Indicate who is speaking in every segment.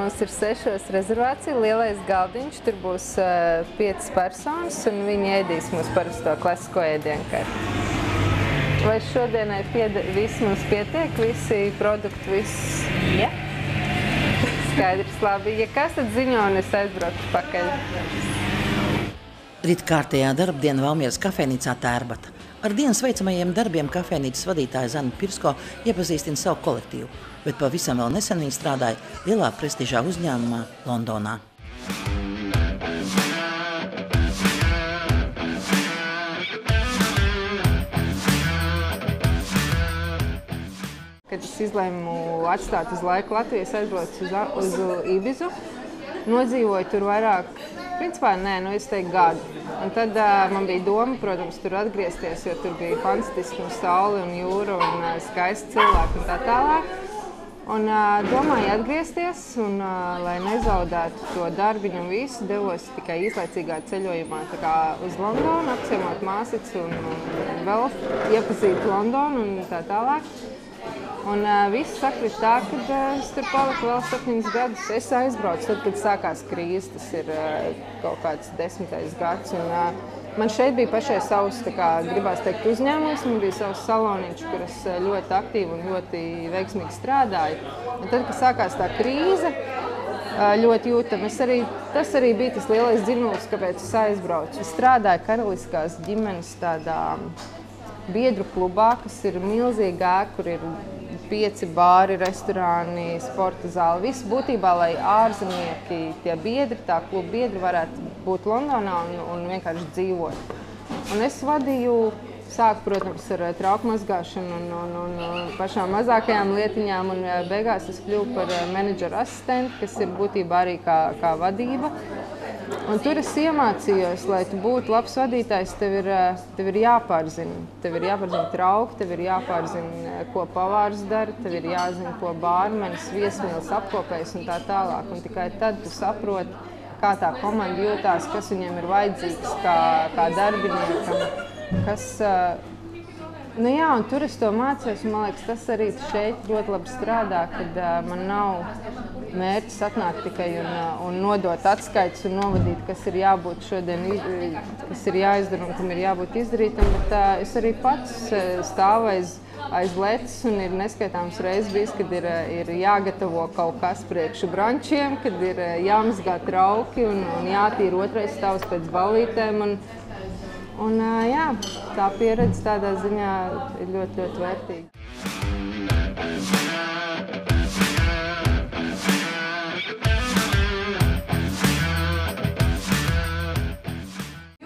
Speaker 1: mums ir sešos rezervācija, lielais galdiņš, tur būs uh, piecas personas un viņi ēdīs mūsu parasto klasisko ēdienkarti. Vai šodienai viss mums pietiek, visi produkti, viss? Ja. Skaidrs, labi. Ja kas tad ziņo un es aizbraukšu pakaļ?
Speaker 2: Rīt kārtējā darbdiena Valmieras kafejnīcā Tērbata. Ar dienas veicamajiem darbiem kafejnīcas vadītāja Zana Pirsko iepazīstina savu kolektīvu, bet pavisam vēl nesen viņa strādāja lielā prestižā uzņēmumā Londonā.
Speaker 1: Kad es izlēmu atstāt uz laiku Latviju, es aizbraucu uz, uz Ibizu. Nodzīvoju tur vairāk, principā nē, nu es teiktu gadu. Un tad uh, man bija doma, protams, tur atgriezties, jo tur bija fantastiski un saule un jūra un uh, skaisti cilvēki un tā tālāk. Un uh, domāju atgriezties, un, uh, lai nezaudētu to darbiņu visu, devos tikai īslaicīgā ceļojumā uz Londonu, apciemot māsas un, un vēl iepazīt Londonu un tā tālāk. Un uh, viss sakrita tā, ka uh, es tur paliku vēl septiņus gadus. Es aizbraucu, tad, kad sākās krīze, tas ir uh, kaut kāds desmitais gads. Un, uh, man šeit bija pašai savs, kā gribās teikt, uzņēmums. Man bija savs saloniņš, kur es ļoti aktīvi un ļoti veiksmīgi strādāju. Un tad, kad sākās tā krīze, ļoti jūtama. Arī, tas arī bija tas lielais dzinums, kāpēc es aizbraucu. Es strādāju karaliskās ģimenes tādā biedru klubā, kas ir milzīga ēka, kur ir pieci bāri, restorāni, sporta zāli. Viss būtībā, lai ārzemnieki, tie biedri, tā kluba biedri varētu būt Londonā un, un vienkārši dzīvot. Un es vadīju, sāku, protams, ar trauku mazgāšanu un, un, un, un pašām mazākajām lietiņām, un eh, beigās es kļuvu par eh, menedžera asistentu, kas ir būtībā arī kā, kā vadība. Un tur es iemācījos, lai tu būtu labs vadītājs, tev ir, eh, tev ir jāpārzina. Tev ir jāpārzina trauki, tev ir jāpārzina, eh, ko pavārs dara, tev ir jāzina, ko bārmenis, viesmīlis apkopējs un tā tālāk. Un tikai tad tu saproti, kā tā komanda jūtās, kas viņiem ir vajadzīgs, kā, kā darbiniekam, kas, uh, Nu jā, un tur es to mācījos. Man liekas, tas arī šeit ļoti labi strādā, kad man nav mērķis atnākt tikai un, uh, un nodot atskaites un novadīt, kas ir jābūt šodien, kas ir jāizdara un kam ir jābūt izdarītam. Bet uh, es arī pats stāvu aiz, aiz leces un ir neskaitāms reizes bijis, kad ir, ir jāgatavo kaut kas priekšu brančiem, kad ir jāmazgā trauki un, un jātīra otrais stāvs pēc balītēm. Un, Un, jā, tā pieredze tādā ziņā ir ļoti, ļoti vērtīga.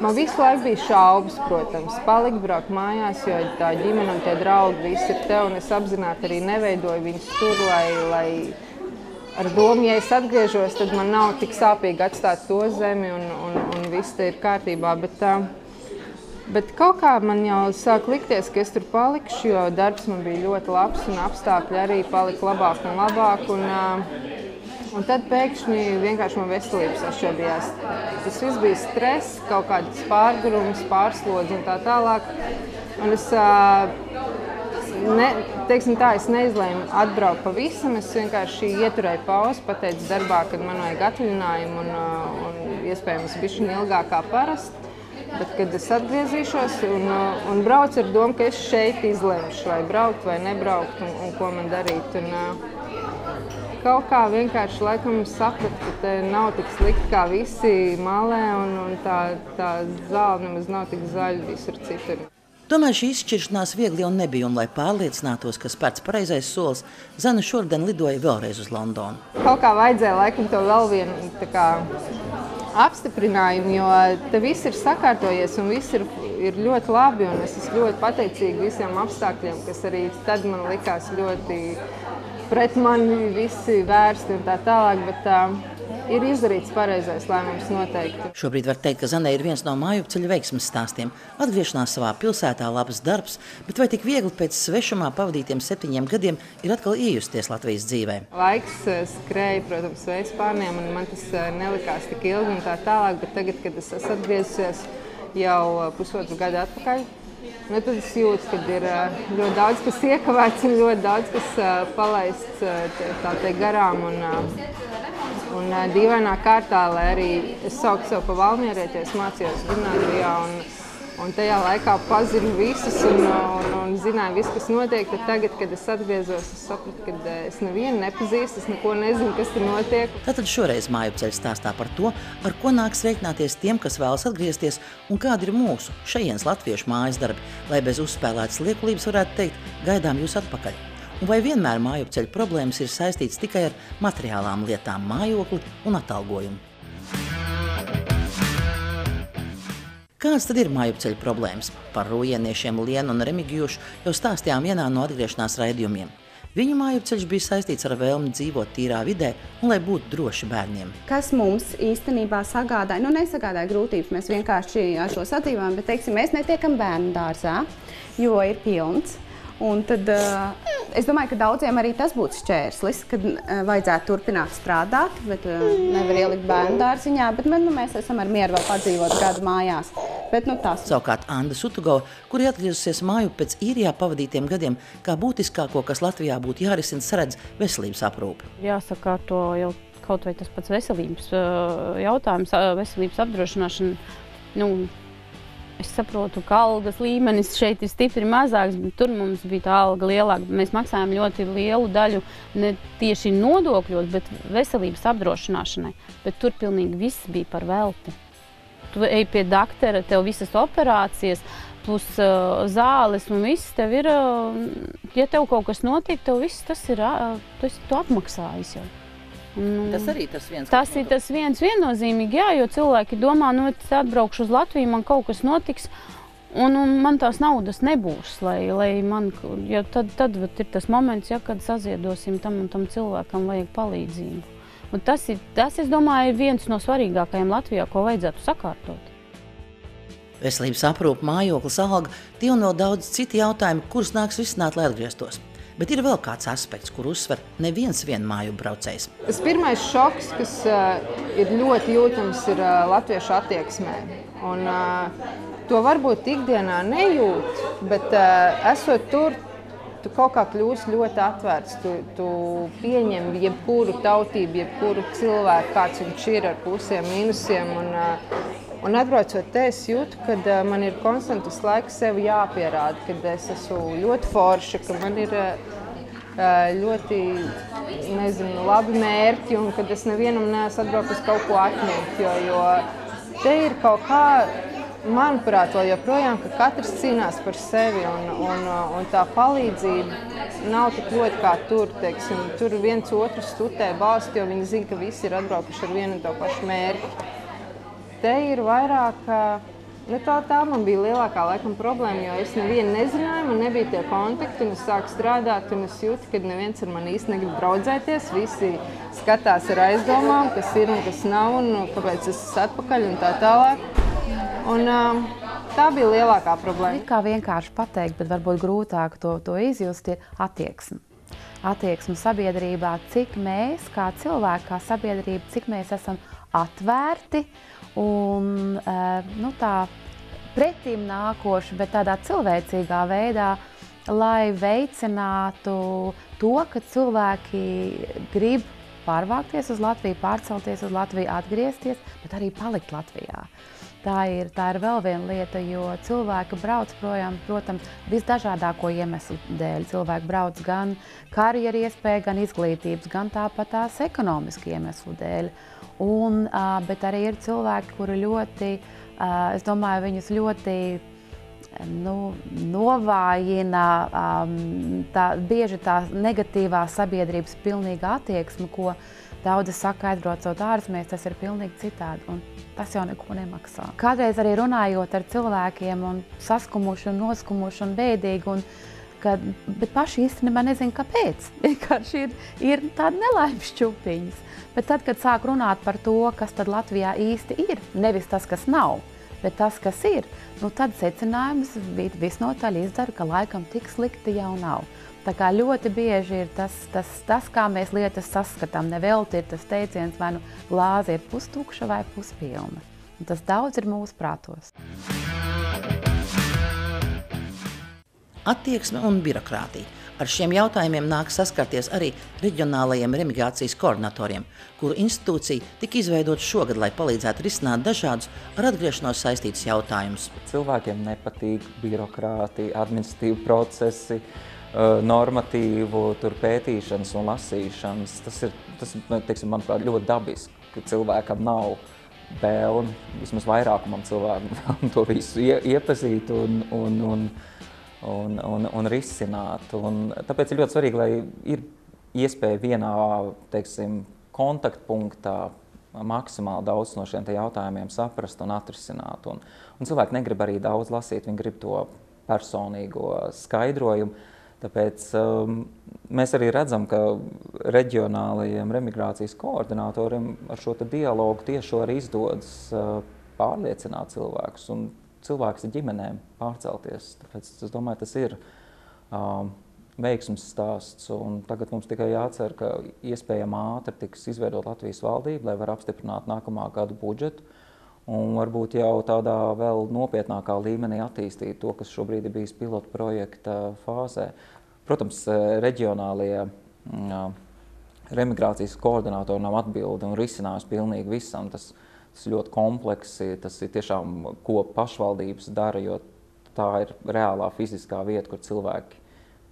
Speaker 1: Man visu laiku bija šaubas, protams, palikt, braukt mājās, jo tā ģimene un tie draugi visi ir te. Es apzināti arī neveidoju viņus tur, lai, lai ar domu, ja es atgriežos, tad man nav tik sāpīgi atstāt to zemi un, un, un viss te ir kārtībā. Bet, uh, Bet kaut kā man jau sāk likties, ka es tur palikšu, jo darbs man bija ļoti labs un apstākļi arī palika labāk un labāk. Un, un tad pēkšņi vienkārši man veselība sašķelbījās. Tas viss bija stress, kaut kāds pārgurums, pārslodzi un tā tālāk. Un es, ne, teiksim tā, es neizlēmu atbraukt pavisam. Es vienkārši ieturēju pauzi, pateicu darbā, kad man vajag atvaļinājumu un, un iespējams bišķiņ ilgāk kā parasti. Bet, kad es atgriezīšos un, un braucu ar domu, ka es šeit izlemšu, vai braukt vai nebraukt un, un ko man darīt. Un, uh, kaut kā vienkārši laikam sapratu, ka te nav tik slikti, kā visi malē, un, un tā, tā zāle nemaz nav tik zaļa visur citur.
Speaker 2: Tomēr šī izšķiršanās viegli jau nebija, un lai pārliecinātos, ka spērts pareizais solis, Zana šodien lidoja vēlreiz uz Londonu.
Speaker 1: Kaut kā vajadzēja laikam to vēl vienu apstiprinājumu, jo te viss ir sakārtojies un viss ir, ir ļoti labi. Es esmu ļoti pateicīga visiem apstākļiem, kas arī tad man likās ļoti pret mani visi vērsti un tā tālāk. Bet, uh, ir izdarīts pareizais lēmums noteikti.
Speaker 2: Šobrīd var teikt, ka Zanē ir viens no mājupceļa veiksmes stāstiem. Atgriešanās savā pilsētā labs darbs, bet vai tik viegli pēc svešumā pavadītiem septiņiem gadiem ir atkal iejusties Latvijas dzīvē?
Speaker 1: Laiks skrēja, protams, veids pārniem, un man tas nelikās tik ilgi un tā tālāk, bet tagad, kad es esmu atgriezusies jau pusotru gadu atpakaļ, Nu, tad es jūtu, ka ir ļoti daudz kas iekavēts un ļoti daudz kas palaists teikt garām. Un, Un dīvainā kārtā, lai arī es saucu sev par valmierieti, es mācījos gimnāzijā. Un, Un tajā laikā pazinu visus un, un, un zināju, visu, kas notiek. Tad tagad, kad es atgriezos, es sapratu, ka eh, es nevienu nepazīstu, es neko nezinu, kas tur notiek.
Speaker 2: Tātad šoreiz māju ceļš stāstā par to, ar ko nāks rēķināties tiem, kas vēlas atgriezties, un kādi ir mūsu šejienes latviešu mājas darbi, lai bez uzspēlētas liekulības varētu teikt, gaidām jūs atpakaļ. Un vai vienmēr māju ceļu problēmas ir saistītas tikai ar materiālām lietām, mājokli un atalgojumu? Kādas tad ir mājupceļu problēmas? Par rujieniešiem Lienu un Remigiošu jau stāstījām vienā no atgriešanās raidījumiem. Viņu mājupceļš bija saistīts ar vēlmi dzīvot tīrā vidē un lai būtu droši bērniem.
Speaker 3: Kas mums īstenībā sagādāja, nu nesagādāja grūtības, mēs vienkārši ar šo sadzīvojam, bet teiksim, mēs netiekam bērnu dārzā, jo ir pilns. Un tad, uh, es domāju, ka daudziem arī tas būtu šķērslis, kad uh, vajadzētu turpināt strādāt, bet uh, nevar ielikt bērnu dārziņā. Bet nu, mēs esam ar mieru vēl padzīvot gadu mājās. Bet, nu, tas.
Speaker 2: Savukārt Anna Sutugova, kuri atgriezusies māju pēc īrijā pavadītiem gadiem, kā būtiskāko, kas Latvijā būtu jārisina, saredz veselības aprūpi.
Speaker 4: Jāsaka, to jau kaut vai tas pats veselības jautājums, veselības apdrošināšana. Nu, Es saprotu, ka algas līmenis šeit ir stipri mazāks, bet tur mums bija tā alga lielāka. Mēs maksājām ļoti lielu daļu ne tieši nodokļos, bet veselības apdrošināšanai. Bet tur pilnīgi viss bija par velti. Tu ej pie doktora, tev visas operācijas, plus uh, zāles un viss tev ir. Uh, ja tev kaut kas notiek, tev viss tas ir, uh, tu esi to atmaksājis jau.
Speaker 2: Nu, tas arī tas viens.
Speaker 4: Tas ir tas viens viennozīmīgi, jā, jo cilvēki domā, nu, es atbraukšu uz Latviju, man kaut kas notiks, un, un man tās naudas nebūs, lai, lai man, jo tad, tad ir tas moments, ja, kad saziedosim tam un tam cilvēkam vajag palīdzību. Un tas ir, tas, es domāju, ir viens no svarīgākajiem Latvijā, ko vajadzētu sakārtot.
Speaker 2: Veselības aprūpe, mājoklis, alga, tie un vēl daudz citi jautājumi, kurus nāks risināt, lai atgrieztos. Bet ir vēl kāds aspekts, kur uzsver neviens vienmāju braucējs.
Speaker 1: Tas pirmais šoks, kas uh, ir ļoti jūtams, ir uh, latviešu attieksmē. Un, uh, to varbūt ikdienā nejūt, bet uh, esot tur, tu kaut kā kļūsi ļoti atvērts. Tu, tu pieņem jebkuru tautību, jebkuru cilvēku, kāds viņš ir ar plusiem, mīnusiem. Un, uh, Un atbraucot te, es jūtu, ka uh, man ir konstants laiks sev jāpierāda, ka es esmu ļoti forša, ka man ir uh, ļoti nezinu, labi mērķi un ka es nevienam neesmu atbraucis kaut ko atņemt. Jo, jo te ir kaut kā, manuprāt, vēl joprojām, ka katrs cīnās par sevi un, un, un tā palīdzība nav tik ļoti kā tur. Teiksim, tur viens otru stutē balstu, jo viņi zina, ka visi ir atbraukuši ar vienu un to pašu mērķi te ir vairāk. Nu, tā, tā man bija lielākā laikam, problēma, jo es nevienu nezināju, man nebija tie kontakti, es sāku strādāt, un es jūtu, ka neviens ar mani īsti negrib draudzēties. Visi skatās ar aizdomām, kas ir un kas nav, un kāpēc es esmu atpakaļ un tā tālāk. Un, tā bija lielākā problēma.
Speaker 3: It kā vienkārši pateikt, bet varbūt grūtāk to, to izjust, ir attieksme. Attieksme sabiedrībā, cik mēs, kā cilvēki, kā sabiedrība, cik mēs esam atvērti un eh, nu, tā pretīm nākoši, bet tādā cilvēcīgā veidā, lai veicinātu to, ka cilvēki grib pārvākties uz Latviju, pārcelties uz Latviju, atgriezties, bet arī palikt Latvijā. Tā ir, tā ir vēl viena lieta, jo cilvēki brauc projām, protams, visdažādāko iemeslu dēļ. Cilvēki brauc gan karjeru iespēju, gan izglītības, gan tāpat tās ekonomiski iemeslu dēļ. Un, uh, bet arī ir cilvēki, kuri ļoti, uh, es domāju, viņus ļoti nu, novājina um, tā, bieži tā negatīvā sabiedrības pilnīga attieksme, ko daudzi saka, aizbraucot ārzemēs, tas ir pilnīgi citādi. Un tas jau neko nemaksā. Kādreiz arī runājot ar cilvēkiem, un saskumuši, un noskumuši un bēdīgi. Un, ka, bet paši īstenībā nezinu, kāpēc. Vienkārši ir, ir tāda nelaimes čupiņas. Bet tad, kad sāk runāt par to, kas tad Latvijā īsti ir, nevis tas, kas nav, bet tas, kas ir, nu tad secinājums visnotaļ izdara, ka laikam tik slikti jau nav. Tā kā ļoti bieži ir tas, tas, tas kā mēs lietas saskatām. Nevelti ir tas teiciens, vai nu glāze ir pustukša vai puspilna. Un tas daudz ir mūsu prātos.
Speaker 2: Attieksme un birokrātija. Ar šiem jautājumiem nāk saskarties arī reģionālajiem remigrācijas koordinatoriem, kuru institūcija tika izveidota šogad, lai palīdzētu risināt dažādus ar atgriešanos saistītus jautājumus.
Speaker 5: Cilvēkiem nepatīk birokrātija, administratīvi procesi, eh, normatīvu pētīšanas un lasīšanas. Tas ir, tas, nu, teiksim, manuprāt, ļoti dabiski, ka cilvēkam nav vēlmi, vismaz vairākumam cilvēku, to visu ie, iepazīt un, un, un, un, un, un risināt. Un tāpēc ir ļoti svarīgi, lai ir iespēja vienā teiksim, kontaktpunktā maksimāli daudz no šiem jautājumiem saprast un atrisināt. Un, un cilvēki negrib arī daudz lasīt, viņi grib to personīgo skaidrojumu. Tāpēc um, mēs arī redzam, ka reģionālajiem remigrācijas koordinatoriem ar šo dialogu tieši arī izdodas uh, pārliecināt cilvēkus. Un cilvēks ir ģimenēm pārcelties. Tāpēc es domāju, tas ir um, veiksmes stāsts. Un tagad mums tikai jācer, ka iespējami ātri tiks izveidot Latvijas valdība, lai var apstiprināt nākamā gada budžetu un varbūt jau tādā vēl nopietnākā līmenī attīstīt to, kas šobrīd ir bijis pilotu projekta fāzē. Protams, eh, reģionālie mm, remigrācijas koordinātori nav atbildi un risinājums pilnīgi visam. Tas, tas ļoti kompleksi, tas ir tiešām, ko pašvaldības dara, jo tā ir reālā fiziskā vieta, kur cilvēki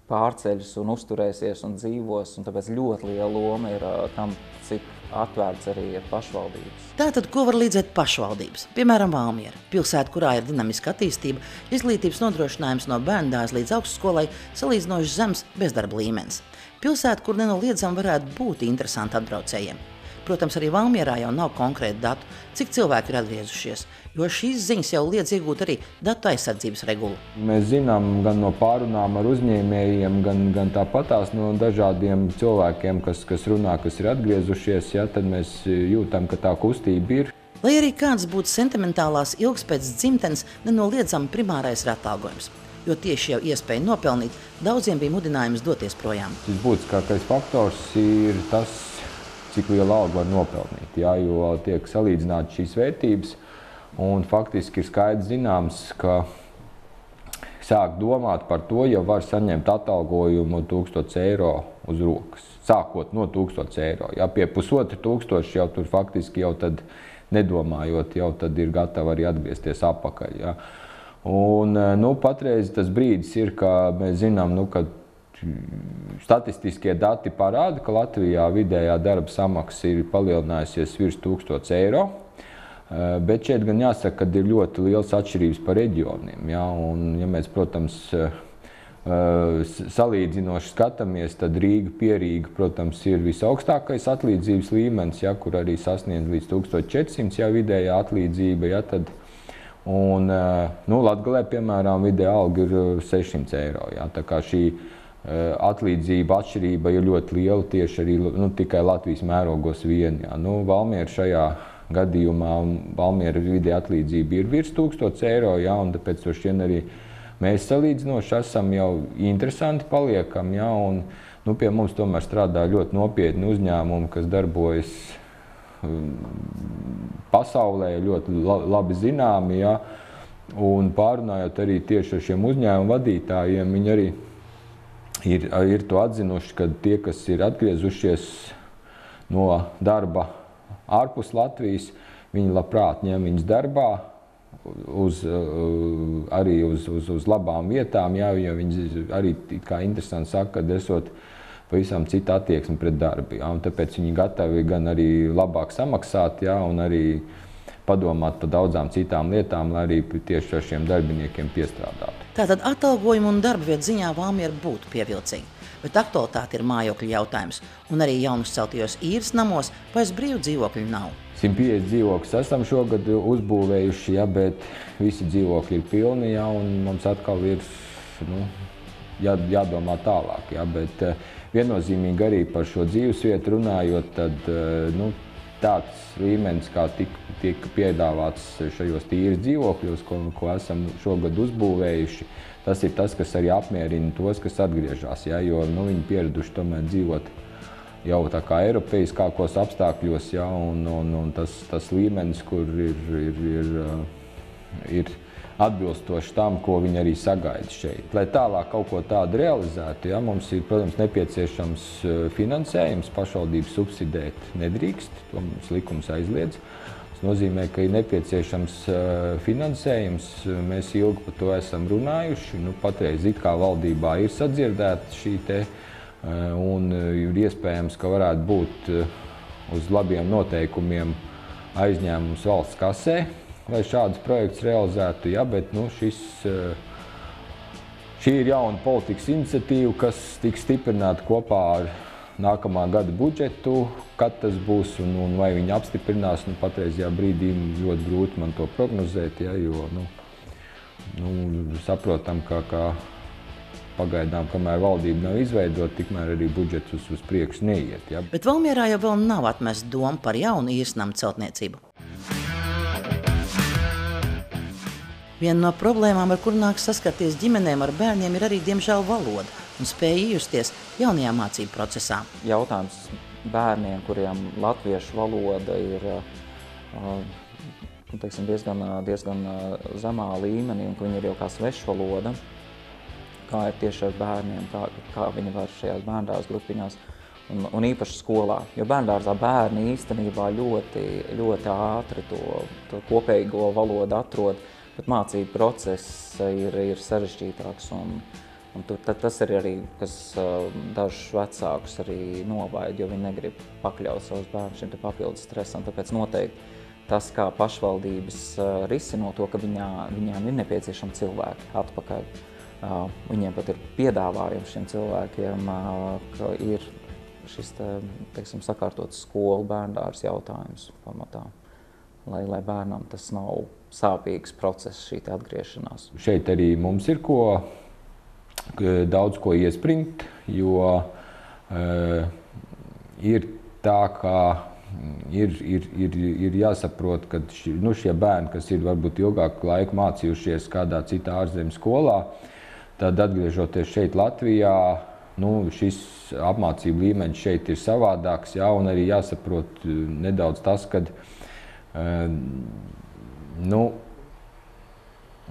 Speaker 5: pārceļas un uzturēsies un dzīvos. Un tāpēc ļoti liela loma ir tam, cik atvērts arī ir pašvaldības.
Speaker 2: Tātad, ko var līdzēt pašvaldības? Piemēram, Valmiera, pilsēta, kurā ir dinamiska attīstība, izglītības nodrošinājums no bērndārs līdz augstskolai, salīdzinoši zems bezdarba līmenis. Pilsēta, kur nenoliedzami varētu būt interesanti atbraucējiem. Protams, arī Valmjerā jau nav konkrēti datu, cik cilvēki ir atgriezušies, jo šīs ziņas jau liedz iegūt arī datu aizsardzības regulu.
Speaker 6: Mēs zinām gan no pārunām ar uzņēmējiem, gan, gan tāpatās no dažādiem cilvēkiem, kas, kas runā, kas ir atgriezušies, ja, tad mēs jūtam, ka tā kustība ir.
Speaker 2: Lai arī kāds būtu sentimentālās ilgs pēc dzimtenes, nenoliedzami primārais ir atalgojums jo tieši jau iespēja nopelnīt daudziem bija mudinājums doties projām.
Speaker 6: Tas būtiskākais faktors ir tas, cik lielu algu var nopelnīt. Jā, jo tiek salīdzināts šīs vērtības, un faktiski ir skaidrs zināms, ka sāk domāt par to, ja var saņemt atalgojumu 1000 eiro uz rokas. Sākot no 1000 eiro. Ja pie pusotra tūkstoša jau tur faktiski jau tad nedomājot, jau tad ir gatavi arī atgriezties apakaļ. Ja. Un, nu, patreiz tas brīdis ir, ka mēs zinām, nu, ka statistiskie dati parāda, ka Latvijā vidējā darba samaksa ir palielinājusies virs 1000 eiro. Eh, bet šeit gan jāsaka, ka ir ļoti liels atšķirības par reģioniem. Ja? Un, ja mēs, protams, eh, salīdzinoši skatāmies, tad Rīga, Pierīga, protams, ir visaugstākais atlīdzības līmenis, ja, kur arī sasniedz līdz 1400 ja, vidējā atlīdzība. Ja, tad, un, eh, nu, Latgalē, piemēram, vidējā alga ir 600 eiro. Ja, tā kā šī atlīdzība atšķirība ir ļoti liela tieši arī nu, tikai Latvijas mērogos vien. Jā. Nu, Valmiera šajā gadījumā Valmiera vidē atlīdzība ir virs 1000 eiro, jā, un tāpēc arī mēs salīdzinoši esam jau interesanti paliekam, jā, un nu, pie mums tomēr strādā ļoti nopietni uzņēmumi, kas darbojas mm, pasaulē ļoti labi zināmi, jā, un pārunājot arī tieši ar šiem uzņēmumu vadītājiem, viņi arī ir, ir to atzinuši, ka tie, kas ir atgriezušies no darba ārpus Latvijas, viņi labprāt ņem viņus darbā, uz, arī uz, uz, uz labām vietām, jā, jo viņi arī kā interesanti saka, ka esot pavisam cita attieksme pret darbu. Jā, tāpēc viņi gatavi gan arī labāk samaksāt, jā, un arī padomāt par daudzām citām lietām, lai arī tieši ar šiem darbiniekiem piestrādātu.
Speaker 2: Tātad atalgojuma un darba vietas ziņā Valmiera būtu pievilcīga. Bet aktualitāte ir mājokļu jautājums, un arī jaunus celtajos īres namos vairs brīvu dzīvokļu nav.
Speaker 6: 150 dzīvokļus esam šogad uzbūvējuši, ja, bet visi dzīvokļi ir pilni, ja, un mums atkal ir nu, jā, jādomā tālāk. Ja, bet eh, viennozīmīgi arī par šo dzīvesvietu runājot, tad eh, nu, tāds līmenis, kā tika, tika piedāvāts šajos tīri dzīvokļos, ko, ko esam šogad uzbūvējuši, tas ir tas, kas arī apmierina tos, kas atgriežas. Ja, jo nu, viņi pieraduši tomēr dzīvot jau tā kā eiropeiskākos apstākļos, ja, un, un, un tas, tas līmenis, kur ir, ir, ir, ir atbilstoši tam, ko viņi arī sagaida šeit. Lai tālāk kaut ko tādu realizētu, ja, mums ir, protams, nepieciešams finansējums, pašvaldības subsidēt nedrīkst, to mums likums aizliedz. Tas nozīmē, ka ir nepieciešams finansējums. Mēs ilgi par to esam runājuši. Nu, patreiz it kā valdībā ir sadzirdēta šī te, un ir iespējams, ka varētu būt uz labiem noteikumiem aizņēmums valsts kasē, lai šādus projektus realizētu. Ja, bet, nu, šis, šī ir jauna politikas iniciatīva, kas tiks stiprināta kopā ar nākamā gada budžetu, kad tas būs un, un vai viņi apstiprinās. Nu, patreizajā brīdī ļoti grūti man to prognozēt, ja, jo nu, nu, saprotam, ka, ka pagaidām, kamēr valdība nav izveidota, tikmēr arī budžets uz, uz priekšu neiet. Ja.
Speaker 2: Bet Valmierā jau vēl nav atmest doma par jaunu īsnamu celtniecību. Viena no problēmām, ar kur nāk saskarties ģimenēm ar bērniem, ir arī, diemžēl, valoda un spēja iejusties jaunajā mācību procesā.
Speaker 5: Jautājums bērniem, kuriem latviešu valoda ir teiksim, diezgan, diezgan zemā līmenī un viņi ir jau kā svešvaloda, kā ir tieši ar bērniem, kā, kā viņi var šajās bērndārs grupiņās un, un īpaši skolā. Jo bērndārzā bērni īstenībā ļoti, ļoti ātri to, to kopējo valodu atrod, bet mācību process ir, ir sarežģītāks. Un, un tur, tas ir arī, kas dažus vecākus arī novaida, jo viņi negrib pakļaut savus bērnus šim papildus stresam. Tāpēc noteikti tas, kā pašvaldības risino to, ka viņā, viņām ir nepieciešami cilvēki atpakaļ. Viņiem pat ir piedāvājums šiem cilvēkiem, ka ir šis te, teiksim, sakārtots skolu bērndārs jautājums pamatā, lai, lai bērnam tas nav sāpīgs process, šī atgriešanās.
Speaker 6: Šeit arī mums ir ko, daudz ko iespringt, jo uh, ir tā, ka ir, ir, ir, ir jāsaprot, ka ši, nu, šie bērni, kas ir varbūt ilgāku laiku mācījušies kādā citā ārzemes skolā, tad atgriežoties šeit Latvijā, nu, šis apmācību līmenis šeit ir savādāks, jā, un arī jāsaprot nedaudz tas, ka uh, nu,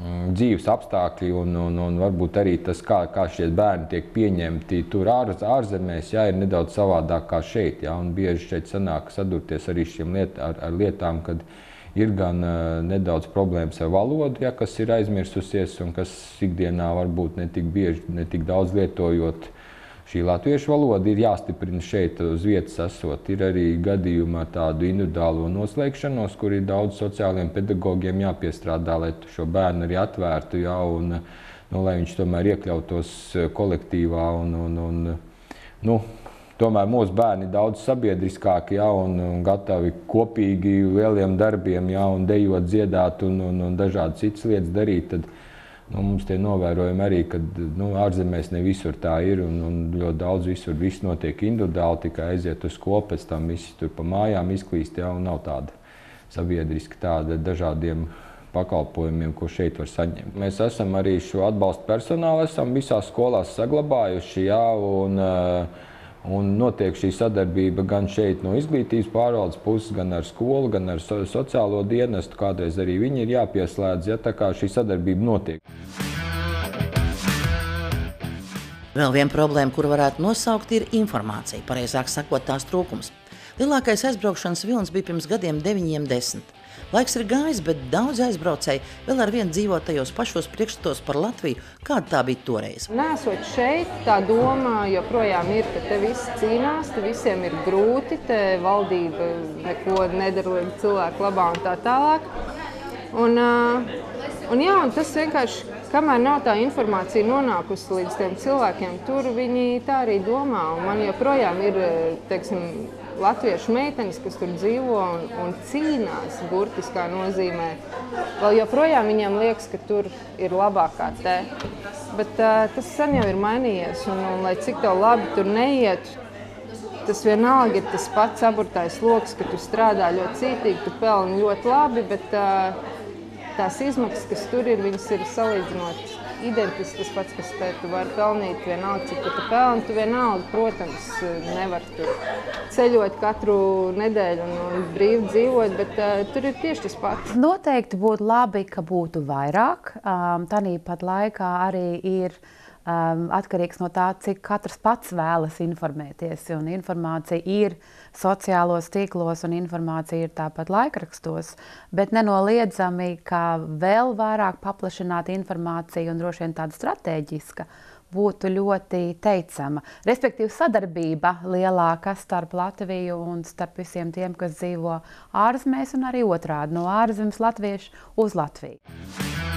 Speaker 6: mm, dzīves apstākļi un, un, un varbūt arī tas, kā, kā šie bērni tiek pieņemti tur ār, ārzemēs, jā, ir nedaudz savādāk kā šeit. Jā, bieži šeit sanāk sadurties arī liet, ar, ar lietām, kad ir gan uh, nedaudz problēmas ar valodu, jā, kas ir aizmirsusies un kas ikdienā varbūt ne tik bieži, ne tik daudz lietojot uh, šī latviešu valoda ir jāstiprina šeit uz vietas esot. Ir arī gadījumi ar tādu individuālo noslēgšanos, kur ir daudz sociāliem pedagogiem jāpiestrādā, lai šo bērnu arī atvērtu, jā, un, nu, lai viņš tomēr iekļautos kolektīvā. Un, un, un, nu, tomēr mūsu bērni ir daudz sabiedriskāki jā, un, un gatavi kopīgi lieliem darbiem, jā, un dejot, dziedāt un, un, un dažādas citas lietas darīt. Tad, Nu, mums tie novērojumi arī, ka nu, ārzemēs ne visur tā ir. Un, un ļoti daudz visur viss notiek individuāli, tikai aiziet uz skolu, pēc tam visi tur pa mājām izklīst. Jā, nav tāda sabiedriska tāda dažādiem pakalpojumiem, ko šeit var saņemt. Mēs esam arī šo atbalstu personālu esam visās skolās saglabājuši. Jā, un, uh, Un notiek šī sadarbība gan šeit no izglītības pārvaldes puses, gan ar skolu, gan ar so sociālo dienestu. Kādreiz arī viņi ir jāpieslēdz, ja tā kā šī sadarbība notiek.
Speaker 2: Vēl viena problēma, kuru varētu nosaukt, ir informācija, pareizāk sakot, tās trūkums. Lielākais aizbraukšanas vilnis bija pirms gadiem 9-10. Laiks ir gājis, bet daudz aizbraucēji vēl ar vienu dzīvo tajos pašos priekšstatos par Latviju, kāda tā bija toreiz.
Speaker 1: Nesot šeit, tā doma joprojām ir, ka te viss cīnās, te visiem ir grūti, te valdība neko nedara cilvēku labā un tā tālāk. Un, un, jā, un tas vienkārši, kamēr nav tā informācija nonākusi līdz tiem cilvēkiem, tur viņi tā arī domā. Un man joprojām ir, teiksim, latviešu meitenes, kas tur dzīvo un, un cīnās, burtiskā nozīmē. Vēl joprojām viņiem liekas, ka tur ir labākā te. Bet uh, tas sen jau ir mainījies, un, un lai cik tev labi tur neiet, tas vienalga ir tas pats aburtais lokus, ka tu strādā ļoti cītīgi, tu pelni ļoti labi, bet uh, tās izmaksas, kas tur ir, viņas ir salīdzinot identiski tas pats, kas te tu vari pelnīt. Vienalga, cik tu pelni, tu vienalga, protams, nevar tur ceļot katru nedēļu un, un brīvi dzīvot, bet uh, tur ir tieši tas pats.
Speaker 3: Noteikti būtu labi, ka būtu vairāk. Um, Tāpat laikā arī ir um, atkarīgs no tā, cik katrs pats vēlas informēties. Un informācija ir sociālos tīklos, un informācija ir tāpat laikrakstos. Bet nenoliedzami, ka vēl vairāk paplašināt informāciju un droši vien tāda strateģiska būtu ļoti teicama. Respektīvi, sadarbība lielāka starp Latviju un starp visiem tiem, kas dzīvo ārzemēs, un arī otrādi no ārzemes latviešu uz Latviju.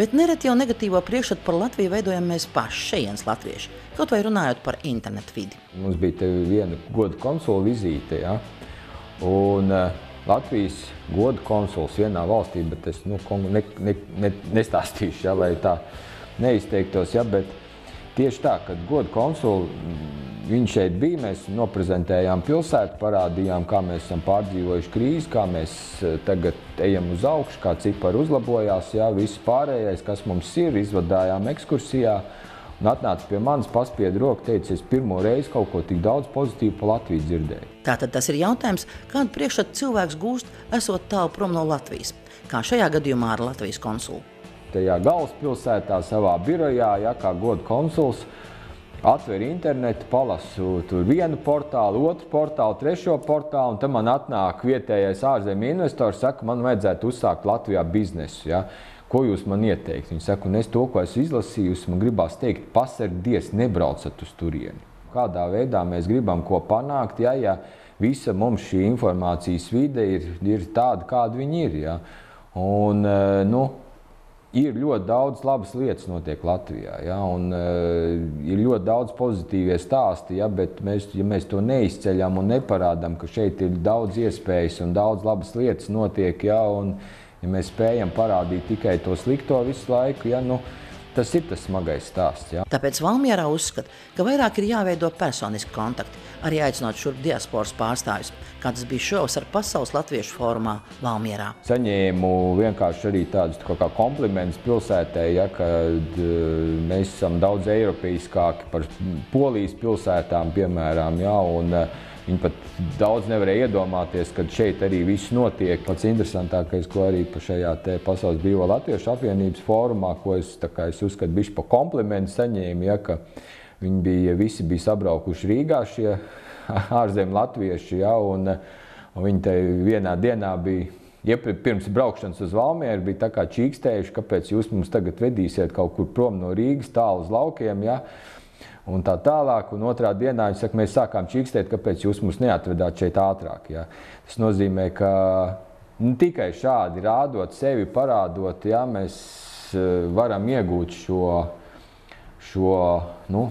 Speaker 2: Bet nereti jau negatīvo priekšstatu par Latviju veidojam mēs paši, šejienes latvieši, kaut vai runājot par internetu vidi.
Speaker 6: Mums bija viena goda konsula vizīte, ja? un uh, Latvijas goda konsuls vienā valstī, bet es nu, ne, ne, ne, nestāstīšu, ja, lai tā neizteiktos, ja, bet tieši tā, kad goda konsula Viņš šeit bija, mēs noprezentējām pilsētu, parādījām, kā mēs esam pārdzīvojuši krīzi, kā mēs eh, tagad ejam uz augšu, kā cipari uzlabojās, jā, viss pārējais, kas mums ir, izvadājām ekskursijā. Un atnāca pie manis, paspieda roku, teica, es pirmo reizi kaut ko tik daudz pozitīvu par Latviju dzirdēju.
Speaker 2: Tātad tas ir jautājums, kādu priekšstatu cilvēks gūst, esot tālu prom no Latvijas, kā šajā gadījumā ar Latvijas konsulu.
Speaker 6: Tajā galvaspilsētā savā birojā, ja, kā goda konsuls, atveru internetu, palasu tur vienu portālu, otru portālu, trešo portālu, un tad man atnāk vietējais ārzemju investors, saka, man vajadzētu uzsākt Latvijā biznesu. Ja? Ko jūs man ieteikt? Viņi saka, un es to, ko esmu izlasījusi, man gribās teikt, pasargdies, nebraucat uz turieni. Kādā veidā mēs gribam ko panākt, ja, ja visa mums šī informācijas vide ir, ir tāda, kāda viņi ir. Ja? Un, eh, nu, ir ļoti daudz labas lietas notiek Latvijā. Ja, un, uh, ir ļoti daudz pozitīvie stāsti, ja, bet mēs, ja mēs to neizceļam un neparādām, ka šeit ir daudz iespējas un daudz labas lietas notiek, ja, un ja mēs spējam parādīt tikai to slikto visu laiku, ja, nu, tas ir tas smagais stāsts. Ja.
Speaker 2: Tāpēc Valmjerā uzskata, ka vairāk ir jāveido personiski kontakti arī aicinot šurp diasporas pārstāvjus, kā tas bija šovasar Pasaules Latviešu fórumā Valmierā.
Speaker 6: Saņēmu vienkārši arī tādus tā kā komplimentus pilsētē, ja, kad mēs esam daudz eiropeiskāki par Polijas pilsētām, piemēram, ja, un, Viņi pat daudz nevarēja iedomāties, ka šeit arī viss notiek. Pats interesantākais, ko arī šajā Pasaules Brīvā Latviešu apvienības fórumā, ko es, es uzskatu, bišķi pa komplimentu saņēmu, ja, ka Viņi bija, visi bija sabraukuši Rīgā, šie ārzemju latvieši. Ja, un, un viņi te vienā dienā bija. Iepriekš pirms braukšanas uz Valmieru bija tā kā čīkstējuši, kāpēc jūs mums tagad vedīsiet kaut kur prom no Rīgas, tālu uz laukiem. Ja? Un tā tālāk, un otrā dienā viņi saka, mēs sākām čīkstēt, kāpēc jūs mums neatvedāt šeit ātrāk. Ja? Tas nozīmē, ka nu, tikai šādi rādot sevi, parādot, ja, mēs eh, varam iegūt šo, šo nu,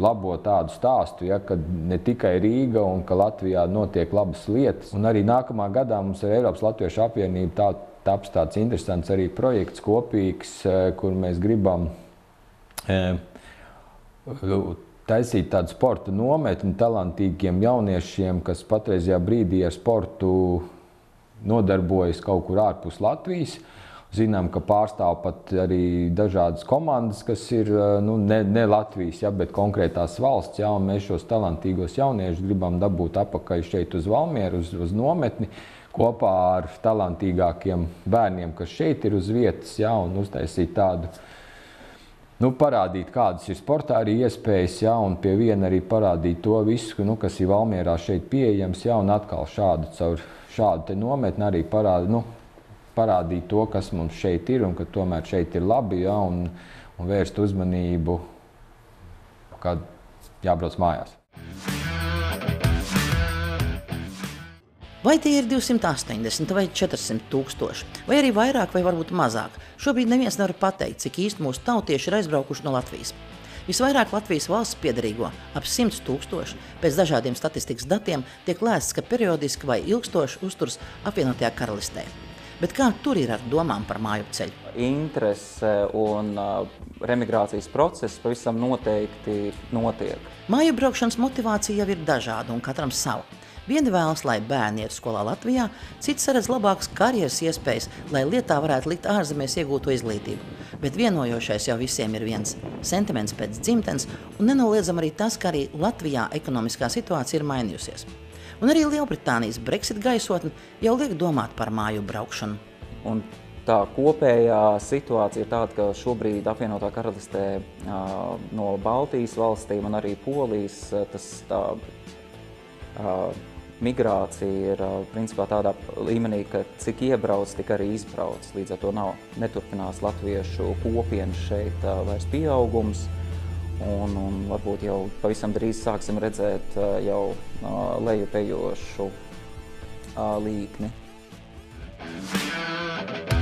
Speaker 6: labo tādu stāstu, ja, ka ne tikai Rīga un ka Latvijā notiek labas lietas. Un arī nākamā gadā mums ar Eiropas Latviešu apvienību tā, taps tāds interesants arī projekts kopīgs, eh, kur mēs gribam e, taisīt tādu sporta nometni talantīgiem jauniešiem, kas patreizajā brīdī ar sportu nodarbojas kaut kur ārpus Latvijas. Zinām, ka pārstāv pat arī dažādas komandas, kas ir nu, ne, ne Latvijas, ja, bet konkrētās valsts. Ja, mēs šos talantīgos jauniešus gribam dabūt atpakaļ šeit uz Valmieru, uz, uz nometni, kopā ar talantīgākiem bērniem, kas šeit ir uz vietas, ja, un uztaisīt tādu. Nu, parādīt, kādas ir sportā arī iespējas, ja, un pie viena arī parādīt to visu, nu, kas ir Valmierā šeit pieejams, ja, un atkal šādu, caur šādu nometni arī parādīt. Nu, parādīt to, kas mums šeit ir un ka tomēr šeit ir labi ja, un, un vērst uzmanību, kad jābrauc mājās.
Speaker 2: Vai tie ir 280 vai 400 tūkstoši, vai arī vairāk, vai varbūt mazāk? Šobrīd neviens nevar pateikt, cik īsti mūsu tautieši ir aizbraukuši no Latvijas. Visvairāk Latvijas valsts piedarīgo, ap 100 tūkstoši, pēc dažādiem statistikas datiem, tiek lēsts, ka periodiski vai ilgstoši uzturs apvienotajā karalistē. Bet kā tur ir ar domām par māju ceļu?
Speaker 5: Interese un uh, remigrācijas process pavisam noteikti notiek.
Speaker 2: Māju braukšanas motivācija jau ir dažāda un katram sava. Vieni vēlas, lai bērni iet skolā Latvijā, citi saredz labākas karjeras iespējas, lai lietā varētu likt ārzemēs iegūto izglītību. Bet vienojošais jau visiem ir viens - sentiments pēc dzimtenes, un nenoliedzam arī tas, ka arī Latvijā ekonomiskā situācija ir mainījusies. Un arī Lielbritānijas Brexit gaisotne jau liek domāt par māju braukšanu.
Speaker 5: Un tā kopējā situācija ir tāda, ka šobrīd apvienotā karalistē no Baltijas valstīm un arī Polijas tas tā, migrācija ir principā tādā līmenī, ka cik iebrauc, tik arī izbrauc. Līdz ar to nav neturpinās latviešu kopienas šeit vairs pieaugums. Un, un varbūt jau pavisam drīz sāksim redzēt jau lejupējošu līkni. Thank you.